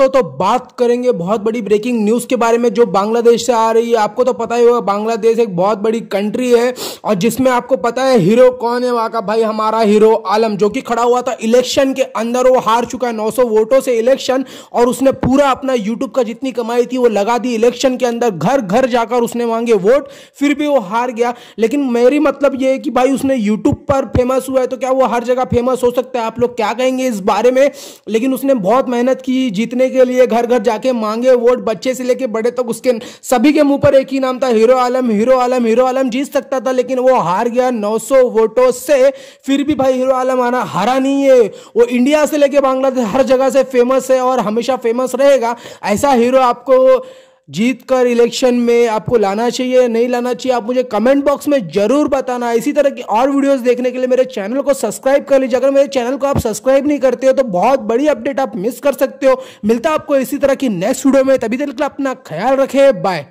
दोस्तों तो बात करेंगे बहुत बड़ी ब्रेकिंग न्यूज़ के बारे में जो बांग्लादेश से आ रही है। आपको तो पता ही होगा, बांग्लादेश एक बहुत बड़ी कंट्री है और जिसमें आपको पता है हीरो कौन है वहाँ का भाई? हमारा हीरो आलम, जो कि खड़ा हुआ था इलेक्शन के अंदर, वो हार चुका है। 900 वोटों से इलेक्शन और उसने पूरा अपना यूट्यूब का जितनी कमाई थी, वो लगा दी इलेक्शन के अंदर। घर घर जाकर उसने मांगे वोट, फिर भी वो हार गया। लेकिन मेरी मतलब ये है कि भाई, उसने यूट्यूब पर फ़ेमस हुआ है तो क्या वो हर जगह फ़ेमस हो सकता है? आप लोग क्या कहेंगे इस बारे में? लेकिन उसने बहुत मेहनत की, जीतने के लिए घर घर जाके मांगे वोट, बच्चे से लेके बड़े तक तो उसके सभी के मुँह पर एक ही नाम था, hero Alam hero Alam hero Alam जीत सकता था, लेकिन वो हार गया 900 वोटों से। फिर भी भाई हीरो आलम आना, हारा नहीं है। वो इंडिया से लेके बांग्लादेश, हर जगह से फ़ेमस है और हमेशा फ़ेमस रहेगा। ऐसा हीरो आपको जीत कर इलेक्शन में आपको लाना चाहिए, नहीं लाना चाहिए, आप मुझे कमेंट बॉक्स में ज़रूर बताना। इसी तरह की और वीडियोस देखने के लिए मेरे चैनल को सब्सक्राइब कर लीजिए। अगर मेरे चैनल को आप सब्सक्राइब नहीं करते हो तो बहुत बड़ी अपडेट आप मिस कर सकते हो। मिलता आपको इसी तरह की नेक्स्ट वीडियो में। तभी तक अपना ख्याल रखे। बाय